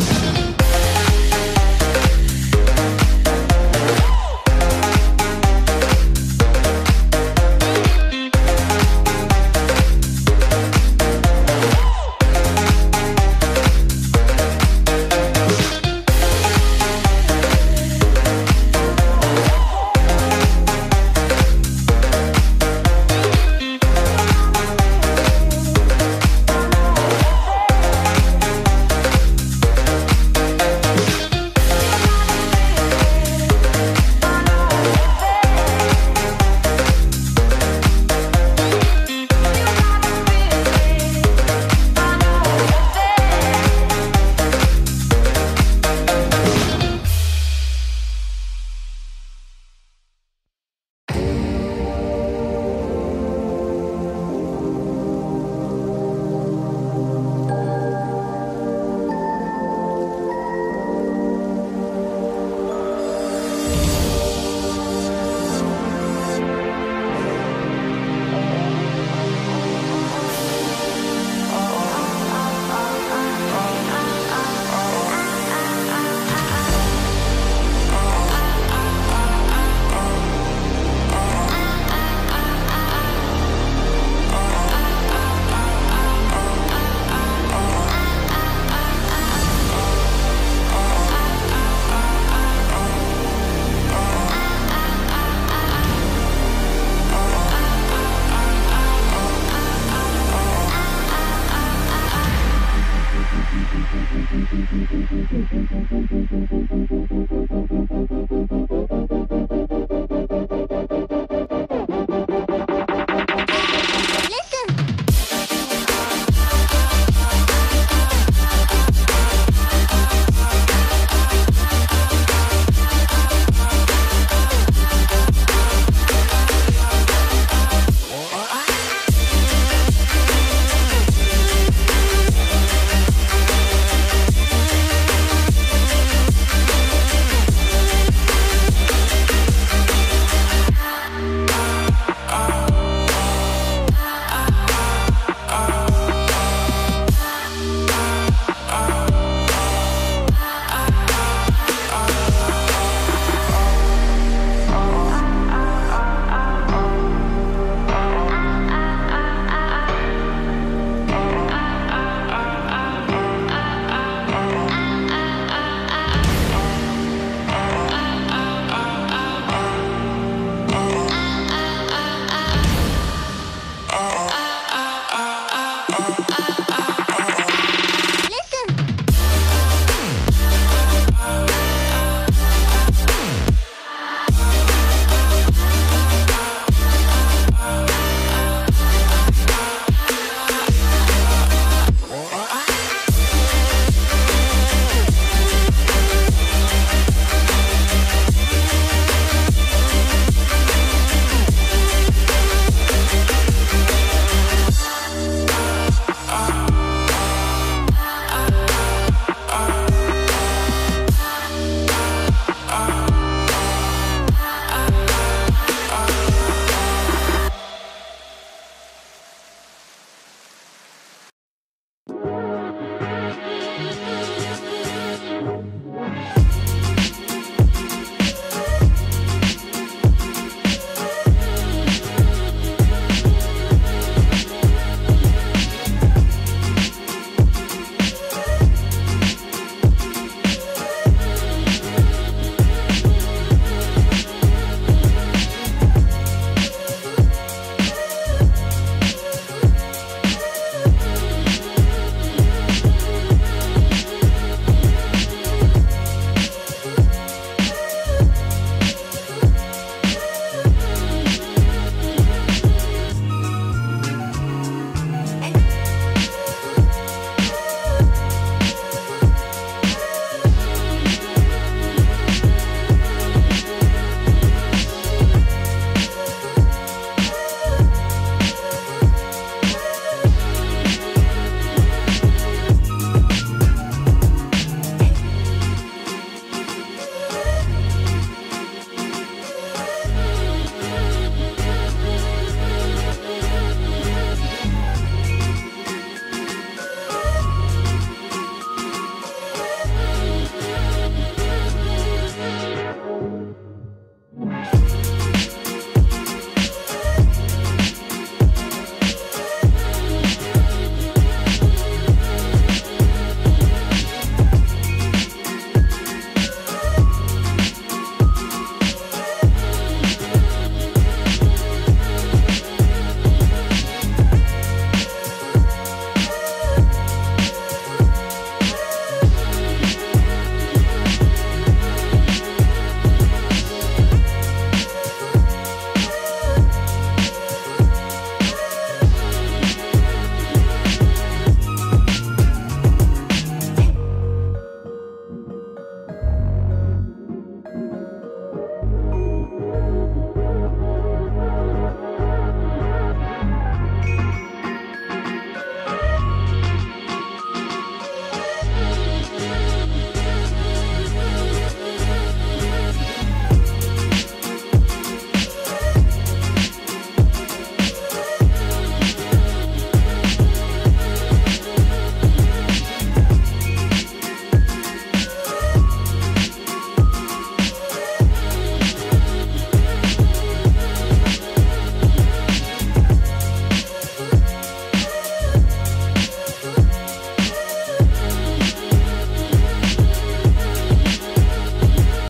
Bye.